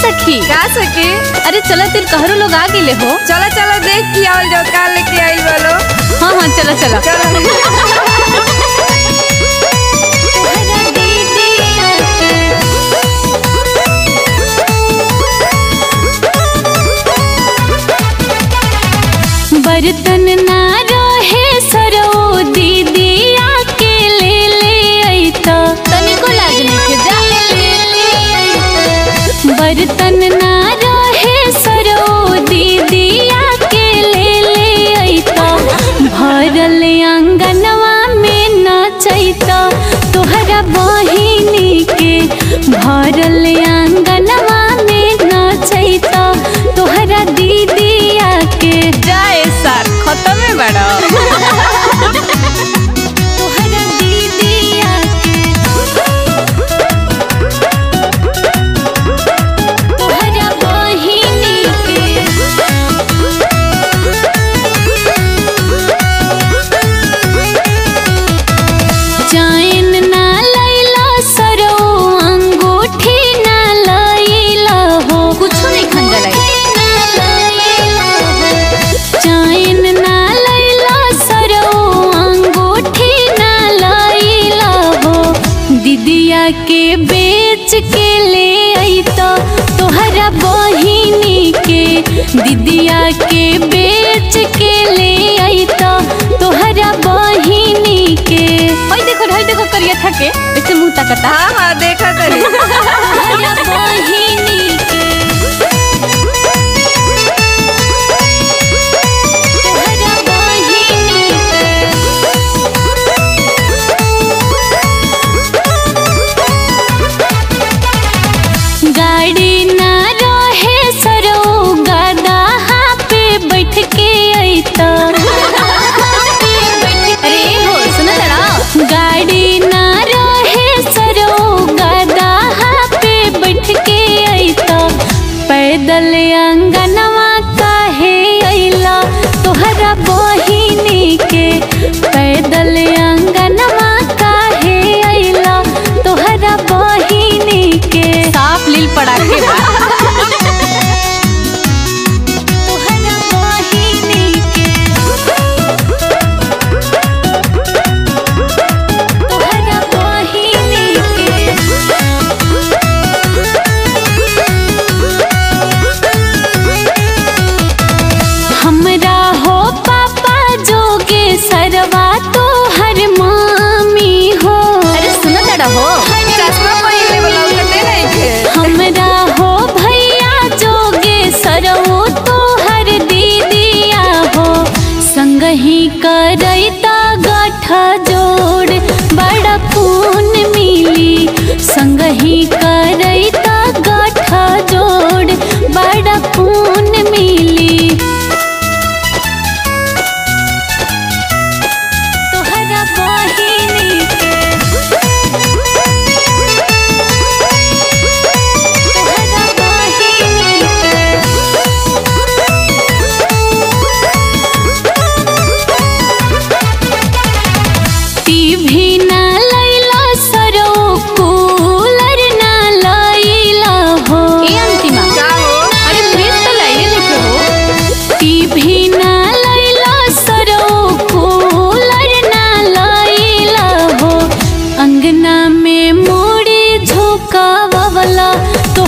सखी। का सखी? अरे चला तेरे कहरो लोग आ गए हो। चला चला देख की आवल जो का लेके आई बोलो। हाँ हाँ चला चला, चला। बर्तन ना तन दीदिया के बेच के ले आई तो तोहरा बहिनी के। देखो हई देखो करिया था के। ऐसे मुँह तकता हाँ हाँ, देखा करिए बदल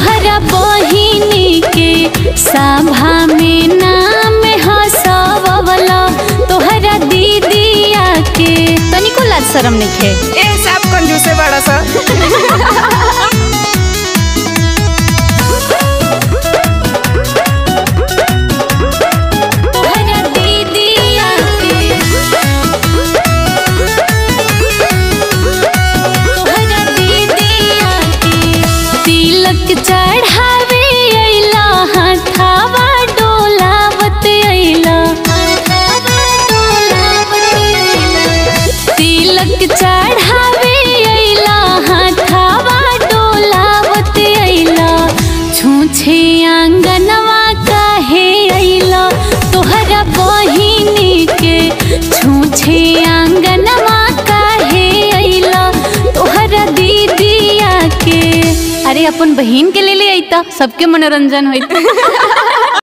तोहरा बहिनी के साभा में नाम हसवल तोहरा दीदिया के। तनिको लाज शरम नहीं है। ए, साहब, कंजूसे बड़ा सा। छे आंगनवा काहे अइला तोहरा दीदिया के अरे, अपन बहन के ले ले अइता सबके मनोरंजन होइत